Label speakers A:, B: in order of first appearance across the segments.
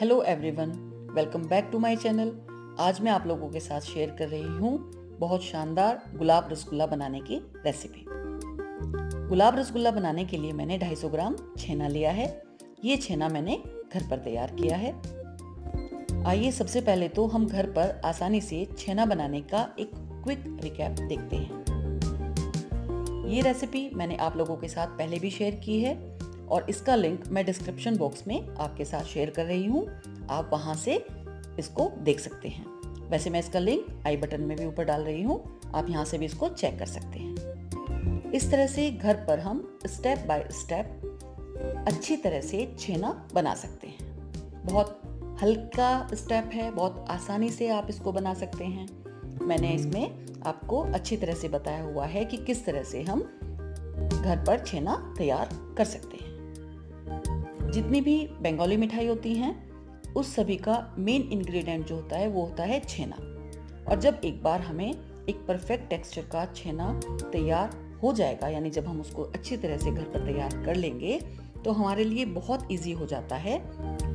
A: Hello everyone welcome back to my channel आज मैं आप लोगों के साथ शेयर कर रही हूँ बहुत शानदार गुलाब रसगुल्ला बनाने की रेसिपी गुलाब रसगुल्ला बनाने के लिए मैंने 250 ग्राम छेना लिया है। ये छेना मैंने घर पर तैयार किया है। आइए सबसे पहले तो हम घर पर आसानी से छेना बनाने का एक क्विक रिकैप देखते हैं। ये रेसिपी मैंने आप लोगों के साथ पहले भी शेयर की है। और इसका लिंक मैं डिस्क्रिप्शन बॉक्स में आपके साथ शेयर कर रही हूँ। आप वहाँ से इसको देख सकते हैं। वैसे मैं इसका लिंक आई बटन में भी ऊपर डाल रही हूँ। आप यहाँ से भी इसको चेक कर सकते हैं। इस तरह से घर पर हम स्टेप बाय स्टेप अच्छी तरह से छेना बना सकते हैं। बहुत हल्का स्टेप है, बहुत आसानी से आप इसको बना सकते हैं। मैंने इसमें आपको अच्छी तरह से बताया हुआ है कि किस तरह से हम घर पर छेना तैयार कर सकते हैं। जितनी भी बंगाली मिठाई होती हैं, उस सभी का मेन इंग्रेडिएंट जो होता है, वो होता है छेना। और जब एक बार हमें एक परफेक्ट टेक्सचर का छेना तैयार हो जाएगा, यानी जब हम उसको अच्छी तरह से घर पर तैयार कर लेंगे तो हमारे लिए बहुत इजी हो जाता है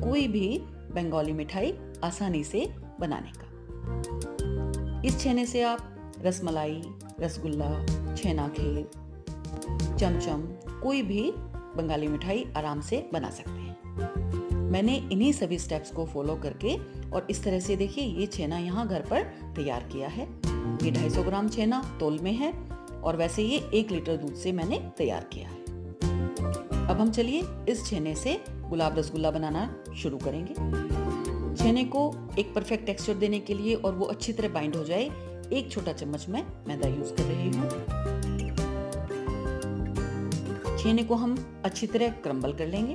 A: कोई भी बंगाली मिठाई आसानी से बनाने का। इस छेने से आप रसमलाई, रसगुल्ला, छेना खेल चमचम, कोई भी बंगाली मिठाई आराम से बना सकते हैं। मैंने इन्हीं सभी स्टेप्स को फॉलो करके और इस तरह से देखिए, ये छेना यहाँ घर पर तैयार किया है। ये 250 ग्राम छेना तोल में है और वैसे ये एक लीटर दूध से मैंने तैयार किया है। अब हम चलिए इस छेने से गुलाब रसगुल्ला बनाना शुरू करेंगे। छेने को एक परफेक्ट टेक्सचर देने के लिए और वो अच्छी तरह बाइंड हो जाए, एक छोटा चम्मच में मैदा यूज़ कर रही हूँ। छेने को हम अच्छी तरह क्रम्बल कर लेंगे।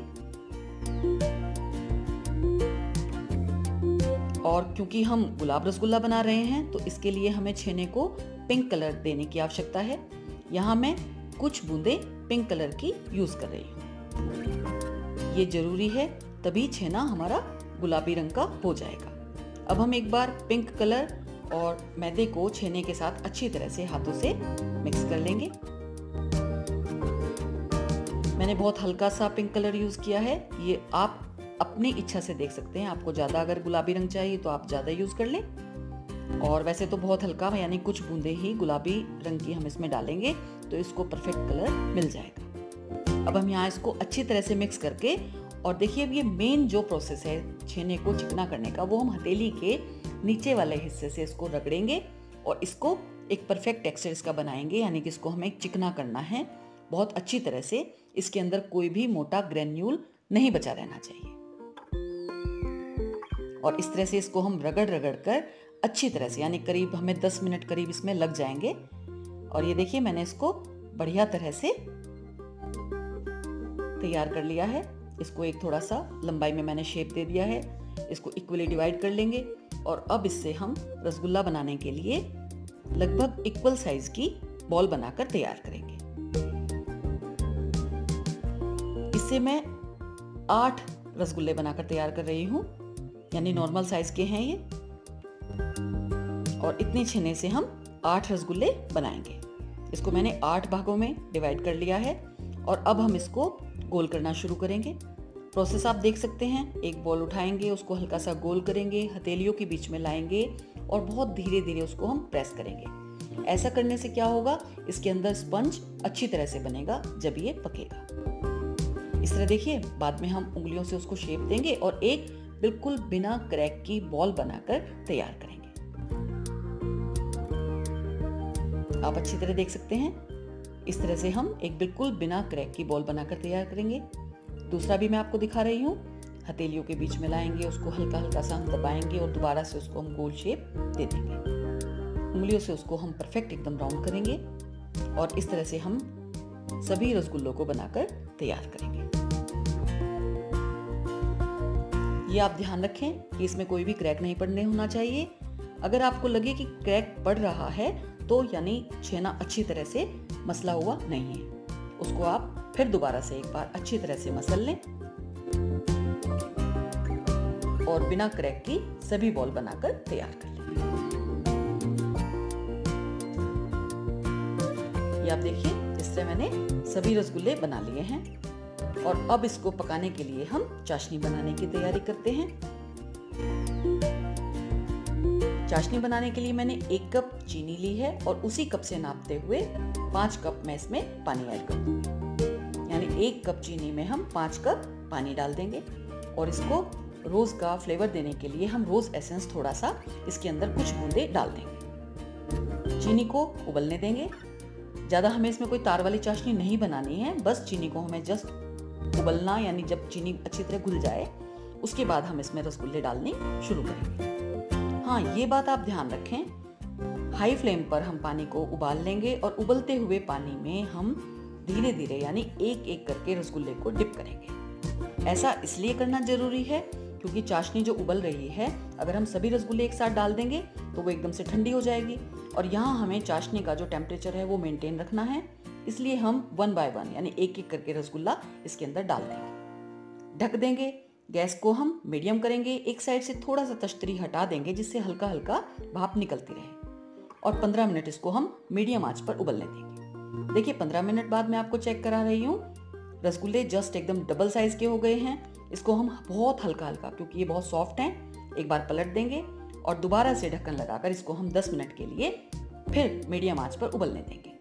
A: और क्योंकि हम गुलाब रसगुल्ला बना रहे हैं तो इसके लिए हमें छेने को पिंक कलर देने की आवश्यकता है। यहाँ मैं कुछ बूंदे पिंक कलर की यूज़ कर रही हूँ। ये ज़रूरी है, तभी छेना हमारा गुलाबी रंग का हो जाएगा। अब हम एक बार पिंक कलर और मैदे को छेने के साथ अच्छी तरह से हाथों से मिक्स कर लेंगे। मैंने बहुत हल्का सा पिंक कलर यूज़ किया है। ये आप अपनी इच्छा से देख सकते हैं। आपको ज़्यादा अगर गुलाबी रंग चाहिए तो आप ज़्यादा यूज़ कर लें। और वैसे तो बहुत हल्का यानी कुछ बूंदे ही गुलाबी रंग की हम इसमें डालेंगे तो इसको परफेक्ट कलर मिल जाएगा। अब हम यहाँ इसको अच्छी तरह से मिक्स करके, और देखिए अब ये मेन जो प्रोसेस है, छेने को, चिकना करने का, वो हम हथेली के नीचे वाले हिस्से से इसको रगड़ेंगे और इसको एक परफेक्ट टेक्सचर इसका बनाएँगे, यानी कि इसको हमें चिकना करना है। बहुत अच्छी तरह से इसके अंदर कोई भी मोटा ग्रेन्यूल नहीं बचा रहना चाहिए। और इस तरह से इसको हम रगड़ रगड़ कर अच्छी तरह से, यानी करीब हमें 10 मिनट करीब इसमें लग जाएँगे। और ये देखिए, मैंने इसको बढ़िया तरह से तैयार कर लिया है। इसको एक थोड़ा सा लंबाई में मैंने शेप दे दिया है। इसको इक्वली डिवाइड कर लेंगे। और अब इससे हम रसगुल्ला बनाने के लिए लगभग इक्वल साइज़ की बॉल बनाकर तैयार करेंगे। इससे मैं आठ रसगुल्ले बनाकर तैयार कर रही हूँ। यानी नॉर्मल साइज़ के हैं ये। और इतने छेने से हम आठ रसगुल्ले बनाएँगे। इसको मैंने आठ भागों में डिवाइड कर लिया है और अब हम इसको गोल करना शुरू करेंगे। प्रोसेस आप देख सकते हैं, एक बॉल उठाएँगे, उसको हल्का सा गोल करेंगे, हथेलियों के बीच में लाएँगे और बहुत धीरे धीरे उसको हम प्रेस करेंगे। ऐसा करने से क्या होगा? इसके अंदर स्पंज अच्छी तरह से बनेगा जब ये पकेगा। इस तरह देखिए, बाद में हम उंगलियों से उसको शेप देंगे और एक बिल्कुल बिना क्रैक की बॉल बनाकर तैयार करेंगे। आप अच्छी तरह देख सकते हैं। इस तरह से हम एक बिल्कुल बिना क्रैक की बॉल बनाकर तैयार करेंगे। दूसरा भी मैं आपको दिखा रही हूँ। हथेलियों के बीच में लाएँगे, उसको हल्का हल्का सा हम दबाएँगे और दोबारा से उसको हम गोल शेप दे देंगे। उंगलियों से उसको हम परफेक्ट एकदम राउंड करेंगे और इस तरह से हम सभी रसगुल्लों को बनाकर तैयार करेंगे। ये आप ध्यान रखें कि इसमें कोई भी क्रैक नहीं पड़ने होना चाहिए। अगर आपको लगे कि क्रैक पड़ रहा है तो यानी छेना अच्छी तरह से मसला हुआ नहीं है। उसको आप फिर दोबारा से एक बार अच्छी तरह से मसल लें। और बिना क्रैक की सभी बॉल बनाकर तैयार कर लें। ये आप देखिए इससे मैंने सभी रसगुल्ले बना लिए हैं। और अब इसको पकाने के लिए हम चाशनी बनाने की तैयारी करते हैं। चाशनी बनाने के लिए मैंने एक कप चीनी ली है और उसी कप से नापते हुए पाँच कप मैं इसमें पानी ऐड कर दूँगी। यानी एक कप चीनी में हम पाँच कप पानी डाल देंगे और इसको रोज़ का फ्लेवर देने के लिए हम रोज़ एसेंस थोड़ा सा इसके अंदर कुछ बूंदे डाल देंगे। चीनी को उबलने देंगे। ज़्यादा हमें इसमें कोई तार वाली चाशनी नहीं बनानी है, बस चीनी को हमें जस्ट उबलना, यानी जब चीनी अच्छी तरह घुल जाए, उसके बाद हम इसमें रसगुल्ले डालने शुरू करेंगे। हाँ ये बात आप ध्यान रखें हाई फ्लेम पर हम पानी को उबाल लेंगे और उबलते हुए पानी में हम धीरे धीरे यानी एक एक करके रसगुल्ले को डिप करेंगे। ऐसा इसलिए करना ज़रूरी है, क्योंकि चाशनी जो उबल रही है, अगर हम सभी रसगुल्ले एक साथ डाल देंगे तो वो एकदम से ठंडी हो जाएगी। और यहाँ हमें चाशनी का जो टेम्परेचर है वो मेंटेन रखना है। इसलिए हम वन बाय वन यानी एक एक करके रसगुल्ला इसके अंदर डाल देंगे। ढक देंगे, गैस को हम मीडियम करेंगे, एक साइड से थोड़ा सा तश्तरी हटा देंगे, जिससे हल्का हल्का भाप निकलती रहे। और 15 मिनट इसको हम मीडियम आँच पर उबलने देंगे। देखिए 15 मिनट बाद मैं आपको चेक करा रही हूँ। रसगुल्ले जस्ट एकदम डबल साइज़ के हो गए हैं। इसको हम बहुत हल्का हल्का क्योंकि ये बहुत सॉफ्ट हैं, एक बार पलट देंगे। और दोबारा से ढक्कन लगाकर इसको हम 10 मिनट के लिए फिर मीडियम आँच पर उबलने देंगे।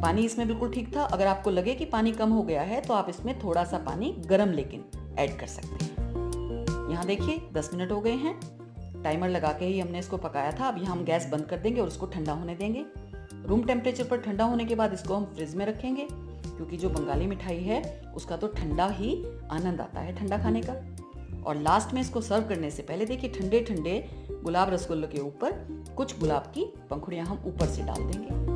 A: पानी इसमें बिल्कुल ठीक था। अगर आपको लगे कि पानी कम हो गया है तो आप इसमें थोड़ा सा पानी गर्म लेकिन ऐड कर सकते हैं। यहाँ देखिए 10 मिनट हो गए हैं। टाइमर लगा के ही हमने इसको पकाया था। अब यहाँ हम गैस बंद कर देंगे और इसको ठंडा होने देंगे। रूम टेम्परेचर पर ठंडा होने के बाद इसको हम फ्रिज में रखेंगे, क्योंकि जो बंगाली मिठाई है, उसका तो ठंडा ही आनंद आता है ठंडा खाने का। और लास्ट में इसको सर्व करने से पहले देखिए ठंडे ठंडे गुलाब रसगुल्ले के ऊपर कुछ गुलाब की पंखुड़ियाँ हम ऊपर से डाल देंगे।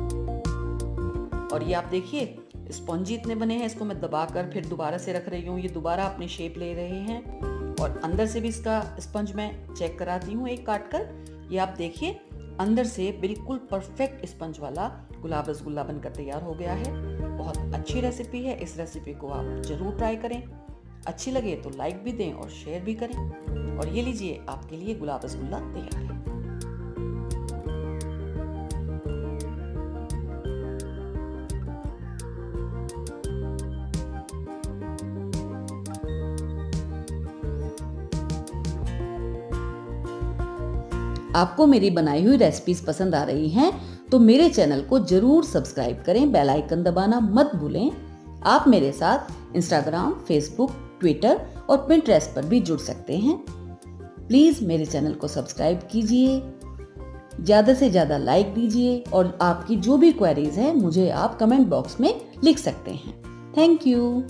A: और ये आप देखिए स्पॉन्जी इतने बने हैं, इसको मैं दबाकर फिर दोबारा से रख रही हूँ। ये दोबारा अपनी शेप ले रहे हैं और अंदर से भी इसका स्पंज मैं चेक कराती हूँ एक काट कर। ये आप देखिए, अंदर से बिल्कुल परफेक्ट स्पंज वाला गुलाब रसगुल्ला बनकर तैयार हो गया है। बहुत अच्छी रेसिपी है, इस रेसिपी को आप ज़रूर ट्राई करें। अच्छी लगे तो लाइक भी दें और शेयर भी करें। और ये लीजिए, आपके लिए गुलाब रसगुल्ला तैयार है। आपको मेरी बनाई हुई रेसिपीज़ पसंद आ रही हैं तो मेरे चैनल को ज़रूर सब्सक्राइब करें बेल आइकन दबाना मत भूलें। आप मेरे साथ इंस्टाग्राम फेसबुक ट्विटर और प्रिंट्रेस पर भी जुड़ सकते हैं। प्लीज़ मेरे चैनल को सब्सक्राइब कीजिए। ज़्यादा से ज़्यादा लाइक दीजिए और आपकी जो भी क्वेरीज है, मुझे आप कमेंट बॉक्स में लिख सकते हैं। Thank you.